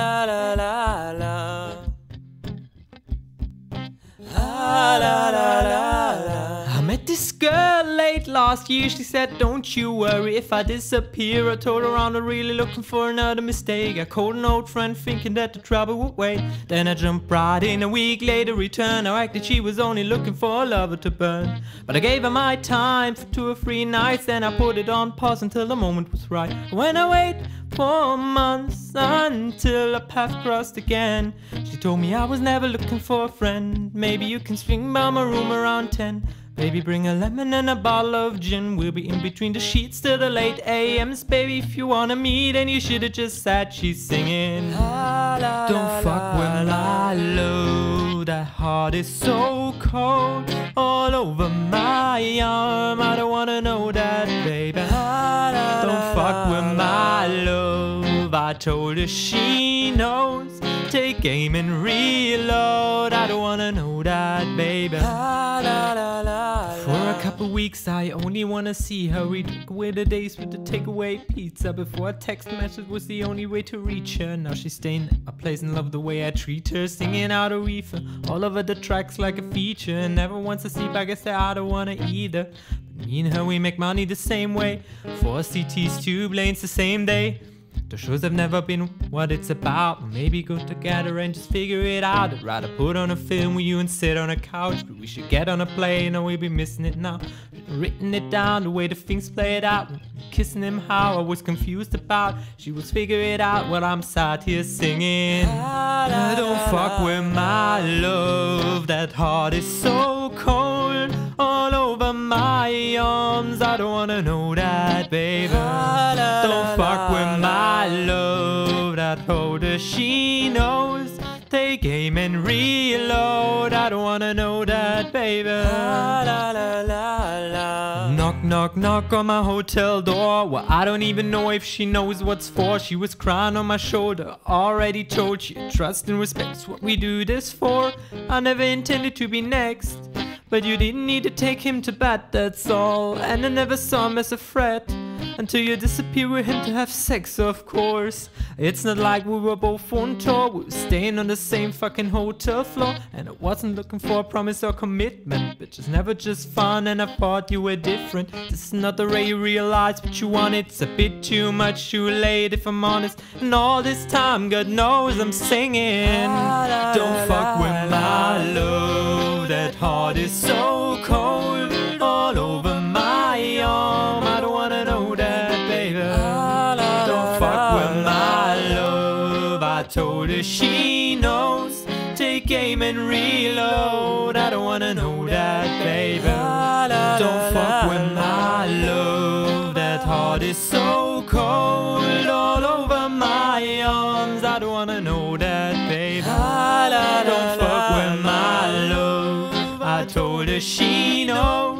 la la la la. La la la la la. I met this girl late last year. She said, Don't you worry if I disappear. I told her I'm not really looking for another mistake. I called an old friend thinking that the trouble would wait. Then I jumped right in a week later, returned. I acted she was only looking for a lover to burn. But I gave her my time for two or three nights. Then I put it on pause until the moment was right. When I wait for months until our path crossed again, she told me I was never looking for a friend. Maybe you can swing by my room around 10. Baby, bring a lemon and a bottle of gin. We'll be in between the sheets till the late AMs. Baby, if you wanna meet, then you should've just said she's singing. La la Don't fuck with my love. That heart is so cold. All over my arm. I don't wanna know that, I told her she knows. Take aim and reload. I don't wanna know that, baby. La la la. For a couple weeks, I only wanna see her. We took away the days with the takeaway pizza. Before a text message was the only way to reach her. Now she's staying a place and love the way I treat her. Singing out Aretha, all over the tracks like a feature. And never wants to sleep, I guess that I don't wanna either. But me and her, we make money the same way. Four CTs, two lanes the same day. The shows have never been what it's about. Maybe go together and just figure it out. I'd rather put on a film with you and sit on a couch. But we should get on a plane or we'll be missing it now. Written it down the way the things played out. Kissing him how I was confused about. She was figure it out while I'm sat here singing. I Don't fuck with my love. That heart is so cold. My arms. I don't wanna know that, baby. Don't fuck with my love. That holder she knows. Take aim and reload. I don't wanna know that, baby. Knock, knock, knock on my hotel door. Well, I don't even know if she knows what's for. She was crying on my shoulder. Already told you, trust and respect's what we do this for. I never intended to be next. But you didn't need to take him to bed, that's all. And I never saw him as a threat. Until you disappear with him to have sex, of course. It's not like we were both on tour, we were staying on the same fucking hotel floor. And I wasn't looking for a promise or commitment, but just never just fun. And I thought you were different. This is not the way you realize what you want, it's a bit too much too late if I'm honest. And all this time, God knows I'm singing. Don't fuck with is so cold. All over my arm, I don't wanna know that, baby. Don't fuck with my love. I told her she knows. Take aim and reload. I don't wanna know that, baby. Don't fuck with my love. That heart is so cold. All over my arms. I don't wanna know that, baby. Don't fuck told her she knows.